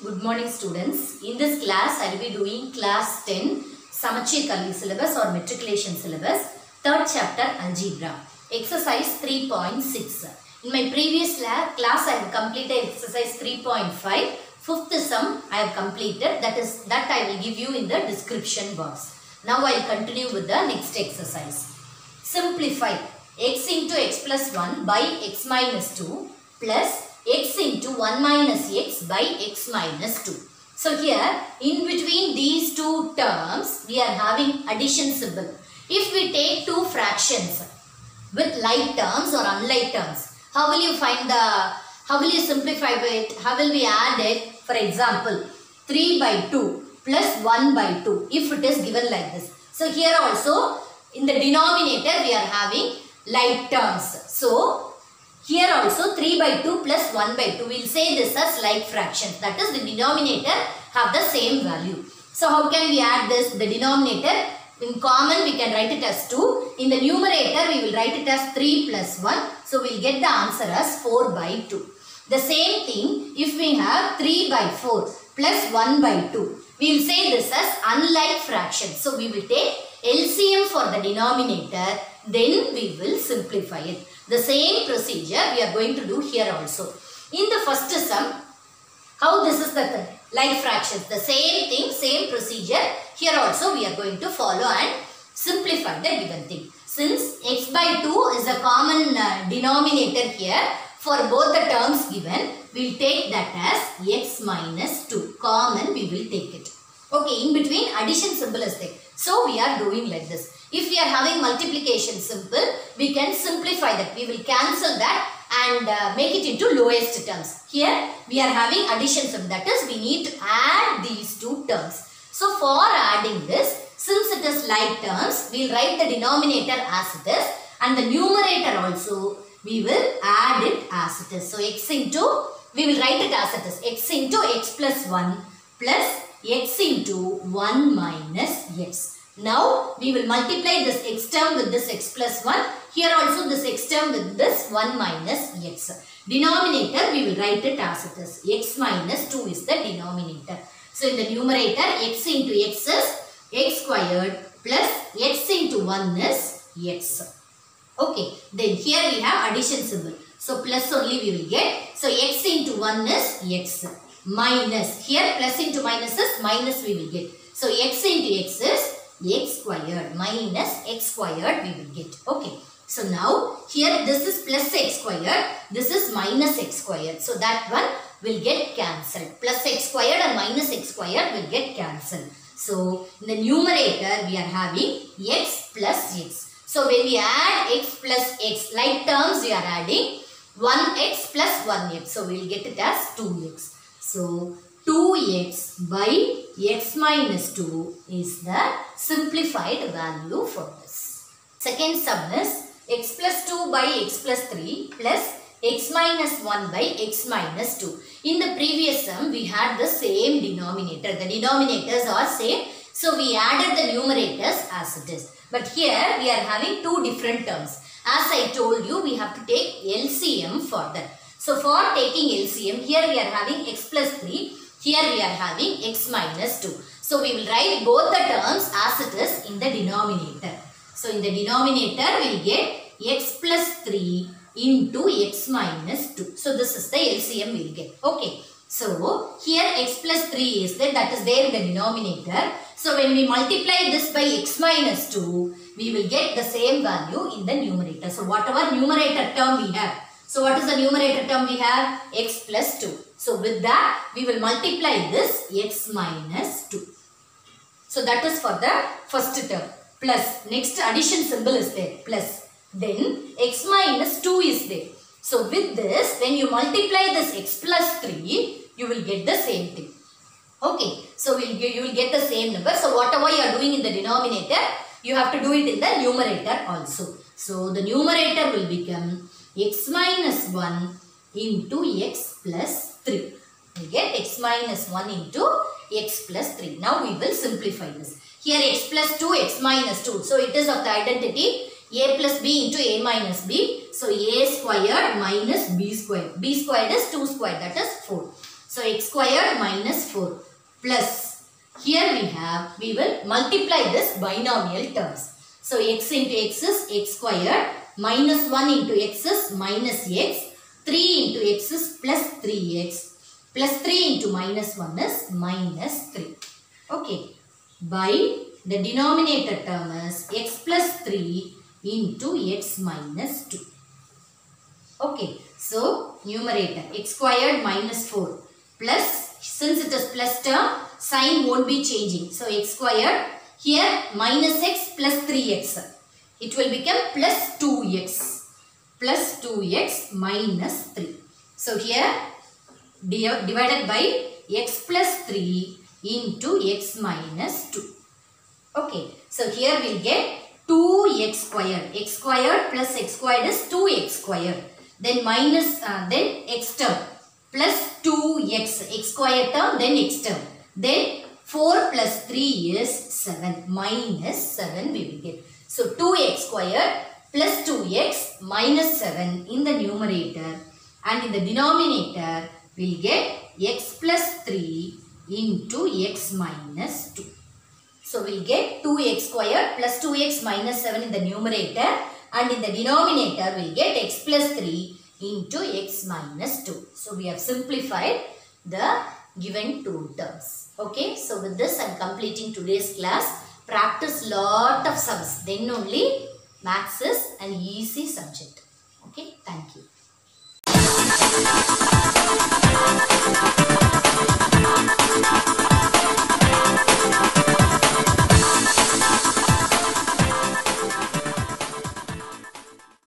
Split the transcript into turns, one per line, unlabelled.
Good morning students. In this class I will be doing class 10 Samacheer Kalvi syllabus or matriculation syllabus third chapter algebra exercise 3.6. In my previous class I have completed exercise 3.5 fifth sum I have completed that is that I will give you in the description box. Now I will continue with the next exercise. Simplify x into x plus 1 by x minus 2 plus x into 1 minus x by x minus 2. So here in between these two terms we are having addition symbol. If we take two fractions with like terms or unlike terms, how will you find the, how will you simplify it? How will we add it? For example, 3 by 2 plus 1 by 2 if it is given like this. So here also in the denominator we are having like terms. So here also 3 by 2 plus 1 by 2. We will say this as like fractions. That is the denominator have the same value. So how can we add this? The denominator in common we can write it as 2. In the numerator we will write it as 3 plus 1. So we will get the answer as 4 by 2. The same thing if we have 3 by 4 plus 1 by 2. We will say this as unlike fractions. So we will take LCM for the denominator then we will simplify it. The same procedure we are going to do here also. In the first sum, how this is the th- like fractions. The same thing, same procedure. Here also we are going to follow and simplify the given thing. Since x by 2 is a common uh, denominator here, for both the terms given, we will take that as x minus 2. Common we will take it. Okay, in between addition symbol is there. So we are doing like this. If we are having multiplication symbol, we can simplify that. We will cancel that and uh, make it into lowest terms. Here we are having addition symbol. That is we need to add these two terms. So for adding this, since it is like terms, we will write the denominator as it is and the numerator also we will add it as it is. So x into, we will write it as it is. x into x plus 1 plus x into 1 minus x. Now we will multiply this x term with this x plus 1. Here also this x term with this 1 minus x. Denominator we will write it as it is. x minus 2 is the denominator. So in the numerator x into x is x squared plus x into 1 is x. Okay, then here we have addition symbol. So plus only we will get. So x into 1 is x minus. Here plus into minus is minus we will get. So x into x is x squared minus x squared we will get. Okay. So now here this is plus x squared. This is minus x squared. So that one will get cancelled. Plus x squared and minus x squared will get cancelled. So in the numerator we are having x plus x. So when we add x plus x, like terms we are adding 1x plus 1x. So we will get it as 2x. So 2x by x minus 2 is the simplified value for this. Second sum is x plus 2 by x plus 3 plus x minus 1 by x minus 2. In the previous sum, we had the same denominator. The denominators are same. So, we added the numerators as it is. But here, we are having two different terms. As I told you, we have to take LCM for that. So, for taking LCM, here we are having x plus 3. Here we are having x minus 2. So, we will write both the terms as it is in the denominator. So, in the denominator, we will get x plus 3 into x minus 2. So, this is the LCM we will get. Okay. So, here x plus 3 is there, that is there in the denominator. So, when we multiply this by x minus 2, we will get the same value in the numerator. So, whatever numerator term we have. So, what is the numerator term we have? x plus 2. So, with that, we will multiply this x minus 2. So, that is for the first term. Plus, next addition symbol is there. Plus. Then x minus 2 is there. So with this, when you multiply this x plus 3, you will get the same thing. Okay. So we'll, you will get the same number. So whatever you are doing in the denominator, you have to do it in the numerator also. So the numerator will become x minus 1 into x plus 3. We get x minus 1 into x plus 3. Now we will simplify this. Here x plus 2, x minus 2. So it is of the identity a plus b into a minus b. So a squared minus b squared. b squared is 2 squared that is 4. So x squared minus 4 plus here we have, we will multiply this binomial terms. So x into x is x squared minus 1 into x is minus x 3 into x is plus 3x plus 3 into minus 1 is minus 3. Okay. By the denominator term is x plus 3 into x minus 2. Okay. So, numerator x squared minus 4 plus since it is plus term sign won't be changing. So, x squared here minus x plus 3x. It will become plus 2x plus 2x minus 3. So, here divided by x plus 3 into x minus 2. Okay. So, here we'll get 2x squared. x squared plus x squared is 2x squared. Then minus, uh, then x term plus 2x, x squared term, then x term. Then 4 plus 3 is 7, minus 7 we will get. So 2x squared plus 2x minus 7 in the numerator and in the denominator we will get x plus 3 into x minus 2. So we will get 2x squared plus 2x minus 7 in the numerator and in the denominator we will get x plus 3 into x minus 2. So we have simplified the given two terms. Okay, so with this I am completing today's class. Practice lot of sums. Then only Maths is an easy subject. Okay, thank you.